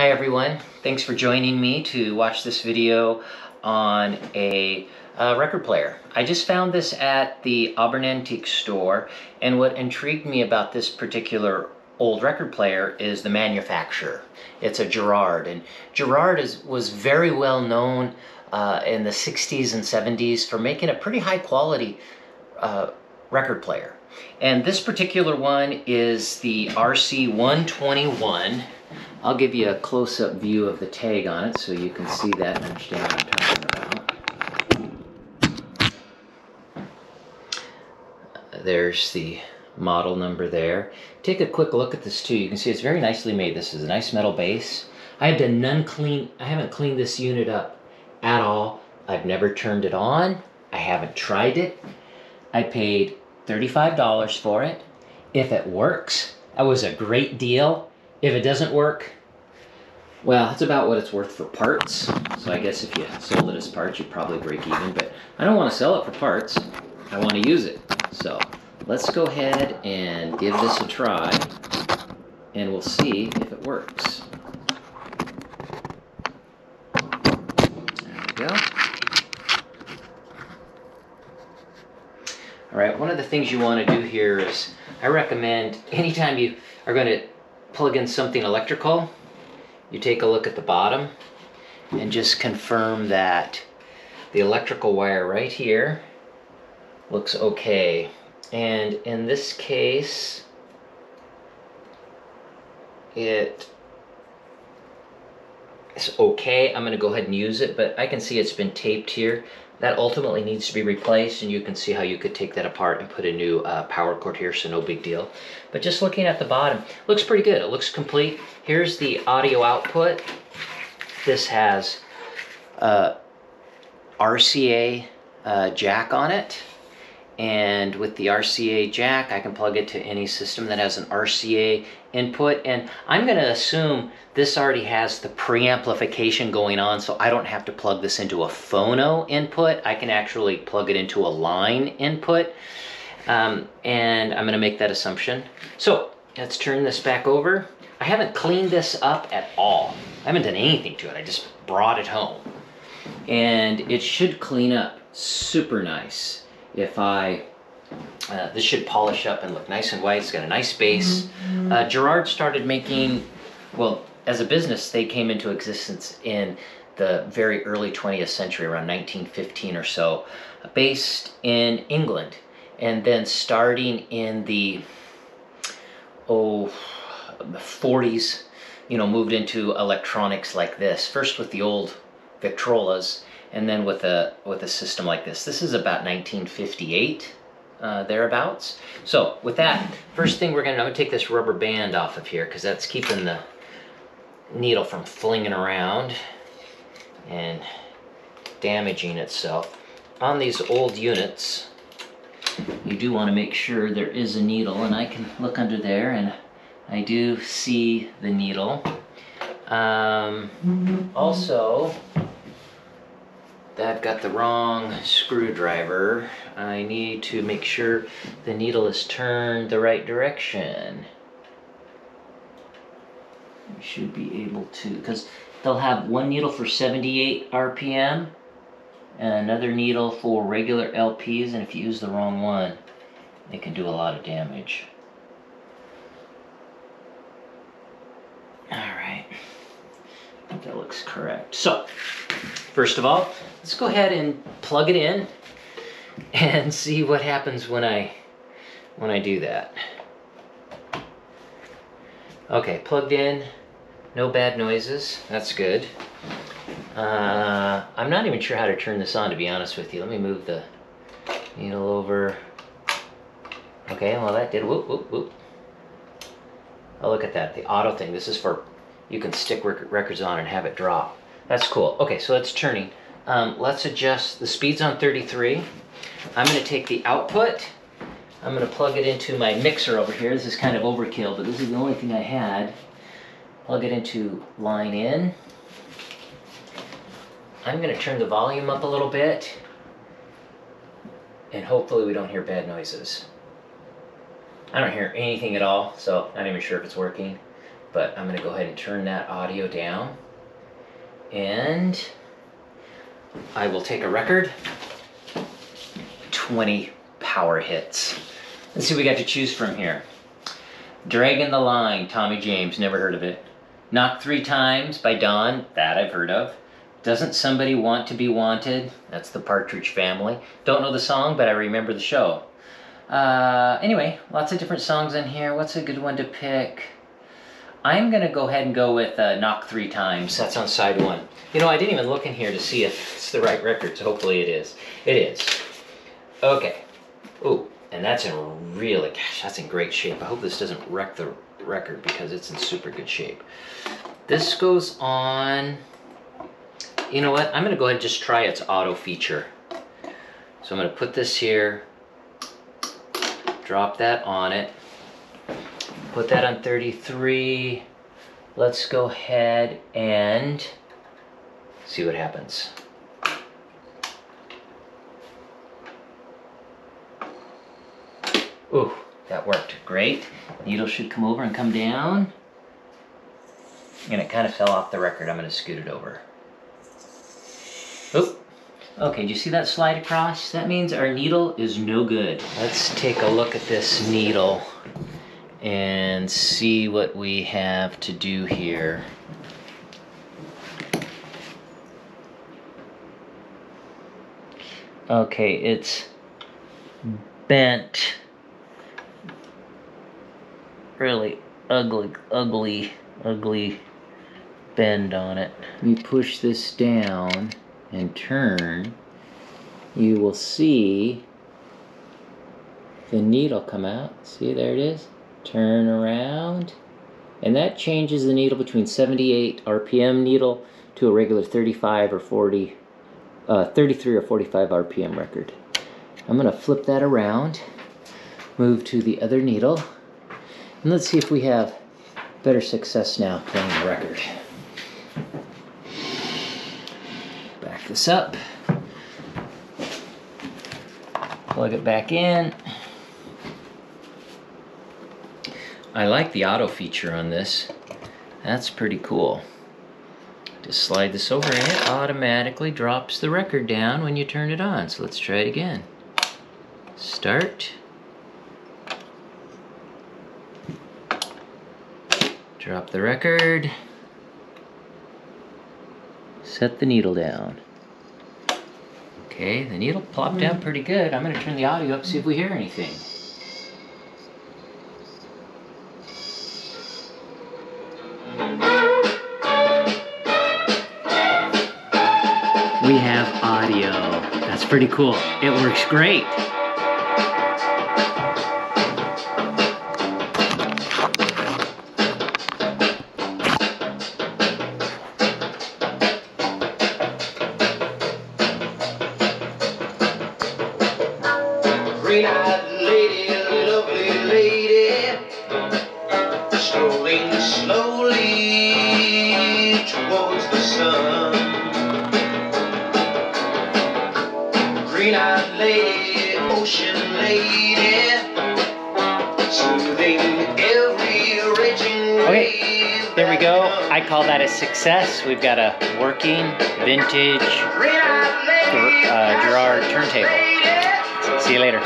Hi everyone, thanks for joining me to watch this video on a uh, record player. I just found this at the Auburn Antique store and what intrigued me about this particular old record player is the manufacturer. It's a Garrard and Garrard is, was very well known uh, in the 60s and 70s for making a pretty high quality uh, record player. And this particular one is the RC121 I'll give you a close-up view of the tag on it so you can see that and understand what I'm talking about. There's the model number there. Take a quick look at this too. You can see it's very nicely made. This is a nice metal base. I have done none clean, I haven't cleaned this unit up at all. I've never turned it on. I haven't tried it. I paid $35 for it. If it works, that was a great deal. If it doesn't work, well, that's about what it's worth for parts. So I guess if you sold it as parts, you'd probably break even, but I don't want to sell it for parts. I want to use it. So let's go ahead and give this a try, and we'll see if it works. There we go. All right, one of the things you want to do here is, I recommend anytime you are going to plug in something electrical, you take a look at the bottom and just confirm that the electrical wire right here looks okay. And in this case, it is okay. I'm going to go ahead and use it, but I can see it's been taped here. That ultimately needs to be replaced and you can see how you could take that apart and put a new uh, power cord here, so no big deal. But just looking at the bottom, looks pretty good. It looks complete. Here's the audio output. This has uh, RCA uh, jack on it. And with the RCA jack, I can plug it to any system that has an RCA input. And I'm going to assume this already has the preamplification going on, so I don't have to plug this into a phono input. I can actually plug it into a line input. Um, and I'm going to make that assumption. So let's turn this back over. I haven't cleaned this up at all. I haven't done anything to it. I just brought it home. And it should clean up super nice if I, uh, this should polish up and look nice and white. It's got a nice base. Mm-hmm. Uh, Garrard started making, well, as a business, they came into existence in the very early 20th century, around 1915 or so, based in England. And then starting in the, oh, the 40s, you know, moved into electronics like this. First with the old Victrolas, and then with a with a system like this. This is about 1958, uh, thereabouts. So with that, first thing we're gonna, I'm gonna take this rubber band off of here because that's keeping the needle from flinging around and damaging itself. On these old units, you do want to make sure there is a needle and I can look under there and I do see the needle. Um, also, I've got the wrong screwdriver. I need to make sure the needle is turned the right direction. You should be able to, because they'll have one needle for 78 RPM and another needle for regular LPs, and if you use the wrong one, it can do a lot of damage. That looks correct. So, first of all, let's go ahead and plug it in and see what happens when I when I do that. Okay, plugged in, no bad noises, that's good. Uh, I'm not even sure how to turn this on to be honest with you. Let me move the needle over. Okay, well that did, whoop, whoop, whoop. Oh, look at that, the auto thing. This is for, you can stick records on and have it drop. That's cool. Okay, so it's turning. Um, let's adjust, the speed's on 33. I'm gonna take the output, I'm gonna plug it into my mixer over here. This is kind of overkill, but this is the only thing I had. Plug it into line in. I'm gonna turn the volume up a little bit and hopefully we don't hear bad noises. I don't hear anything at all, so not even sure if it's working. But I'm gonna go ahead and turn that audio down. And I will take a record. 20 power hits. Let's see what we got to choose from here. Dragging the Line, Tommy James, never heard of it. Knock Three Times by Dawn, that I've heard of. Doesn't Somebody Want to Be Wanted? That's the Partridge Family. Don't know the song, but I remember the show. Uh, anyway, lots of different songs in here. What's a good one to pick? I'm gonna go ahead and go with uh, Knock Three Times. That's on side one. You know, I didn't even look in here to see if it's the right record, so hopefully it is. It is. Okay. Ooh, and that's in really, gosh, that's in great shape. I hope this doesn't wreck the record because it's in super good shape. This goes on, you know what? I'm gonna go ahead and just try its auto feature. So I'm gonna put this here, drop that on it, put that on 33. Let's go ahead and see what happens. Ooh, that worked great. Needle should come over and come down. And it kind of fell off the record. I'm going to scoot it over. Oop. Okay, do you see that slide across? That means our needle is no good. Let's take a look at this needle and see what we have to do here. Okay, it's bent really ugly, ugly, ugly bend on it. You push this down and turn, you will see the needle come out. See, there it is. Turn around. And that changes the needle between 78 RPM needle to a regular 35 or 40, uh, 33 or 45 RPM record. I'm going to flip that around, move to the other needle. And let's see if we have better success now playing the record. Back this up. Plug it back in. I like the auto feature on this. That's pretty cool. Just slide this over and it automatically drops the record down when you turn it on. So let's try it again. Start. Drop the record. Set the needle down. Okay, the needle plopped down hmm. pretty good. I'm going to turn the audio up, see if we hear anything. Pretty cool. It works great. Okay, There we go. I call that a success. We've got a working vintage uh, Garrard turntable. See you later.